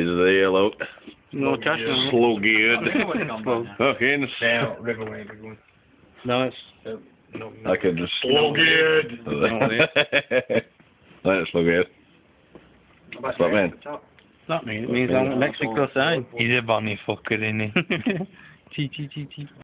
Is the yellow No attachment. slow geared? Slow. Hawkins. Down, Riverway, big one. No, it's uh, No, no. I could just Slow good. That's slow good. geared. What's that mean? not me. It means I'm at Mexico side. He's a bunny fucker, isn't he? Chee chee chee chee.